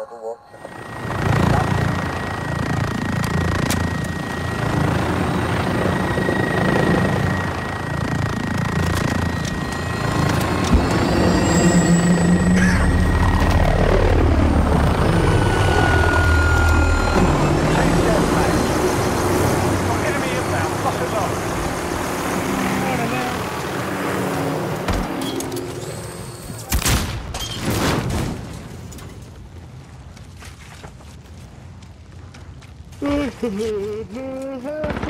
Enemy in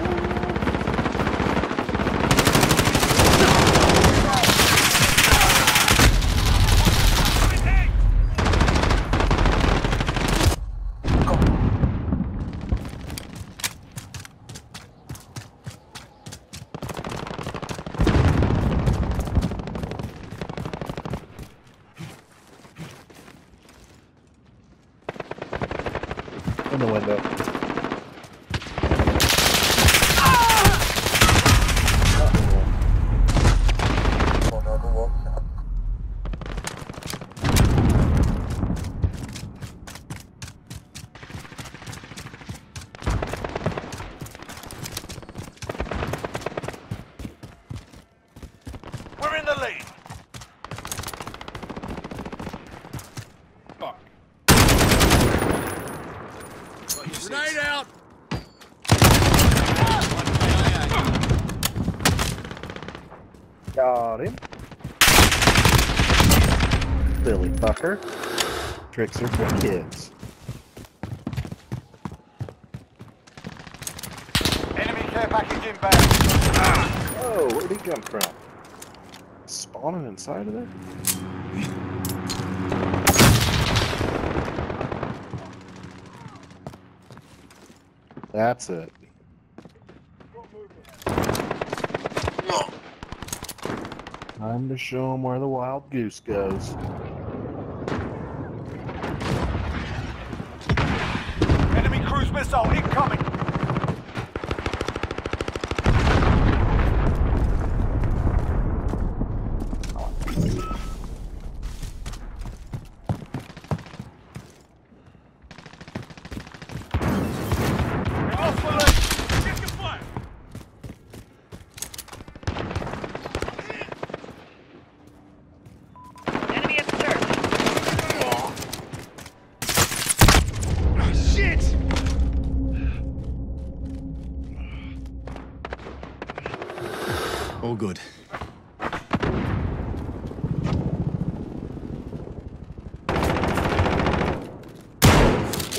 the lead. Fuck. Grenade out! Got him. Silly fucker. Tricks are for kids. Enemy care package inbound. Oh, where'd he come from? Spawning inside of there? That's it. Time to show him where the wild goose goes. Enemy cruise missile incoming. Good.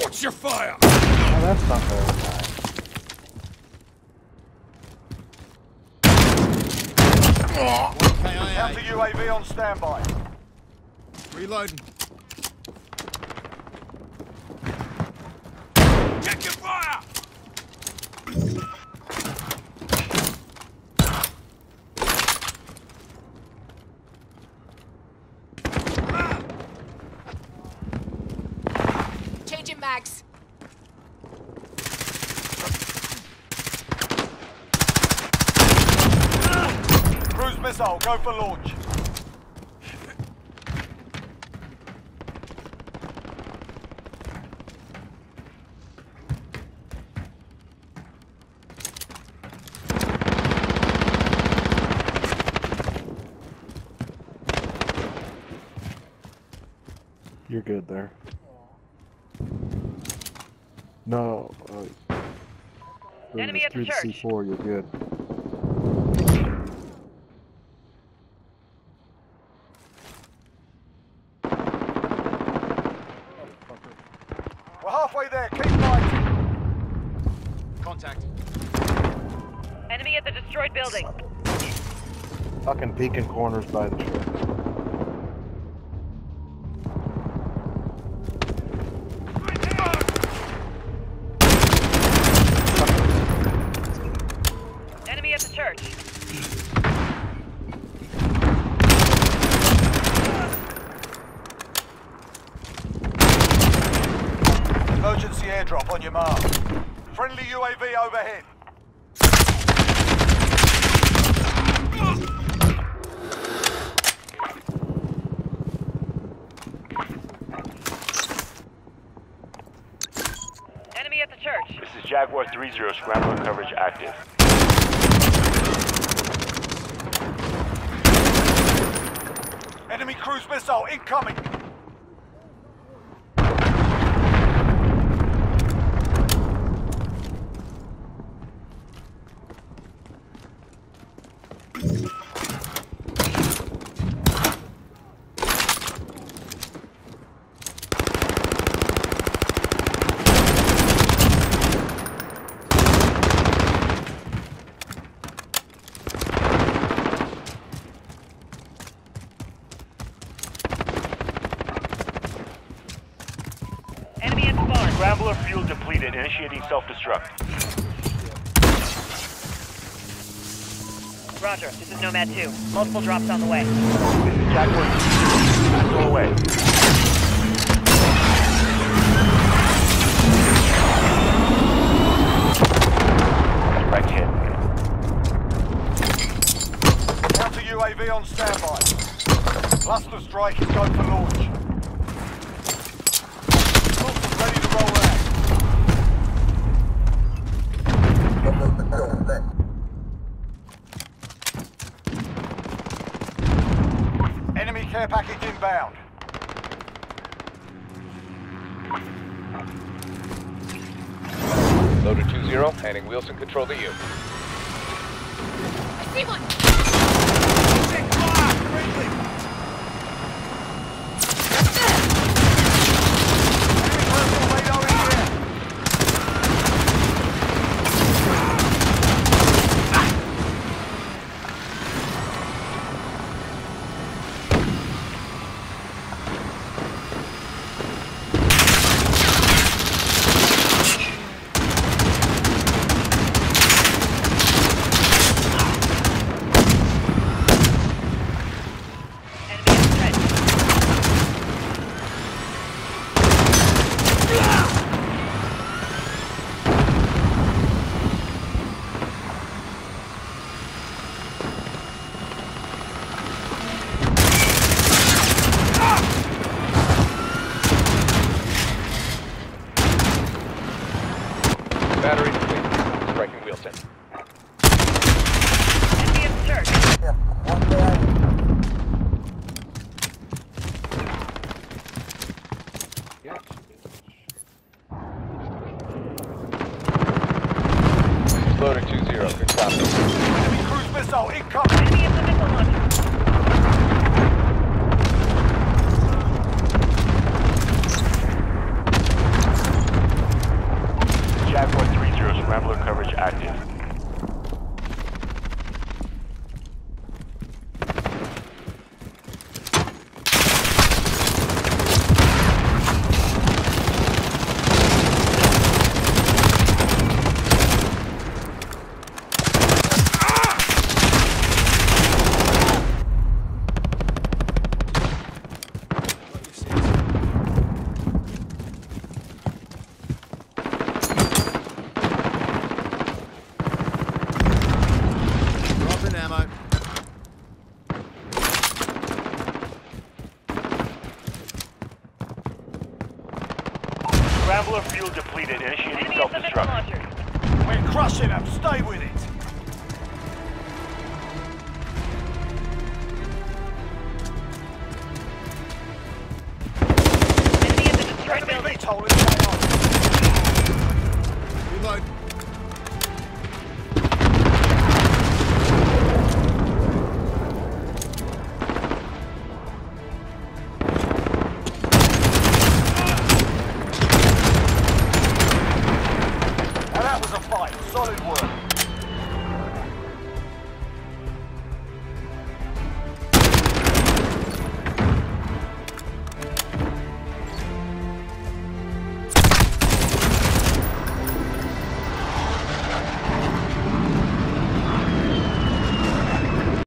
Watch your fire! Oh, that's not very nice. Counter UAV on standby. Reloading. Check your fire! Changing mags. Cruise missile, go for launch. You're good there. No. Uh, Enemy at the the church. C4, you're good. We're halfway there, keep fighting. Contact. Enemy at the destroyed building. Fucking peeking corners by the church. Emergency airdrop on your mark. Friendly UAV overhead. Enemy at the church. This is Jaguar 3-0, scrambler coverage active. Enemy cruise missile incoming! Scrambler fuel depleted, initiating self-destruct. Roger, this is Nomad 2. Multiple drops on the way. This is Jaguar 2. Back away. Direct hit. Counter UAV on standby. Cluster strike is go for launch. Cluster's ready to roll out. Enemy care package inbound. Loader 2-0, handing Wheelson control to you. I See one! Enemy Wheelson. Enemy church. Loader 2-0, good copy. Enemy cruise missile incoming. Enemy at the missile launcher. Jaguar 3-0, scrambler coverage active. Dropping ammo. Scrambler fuel depleted, initiating Enemy at the missile self-destruct. launcher. We're crushing them. Stay with it.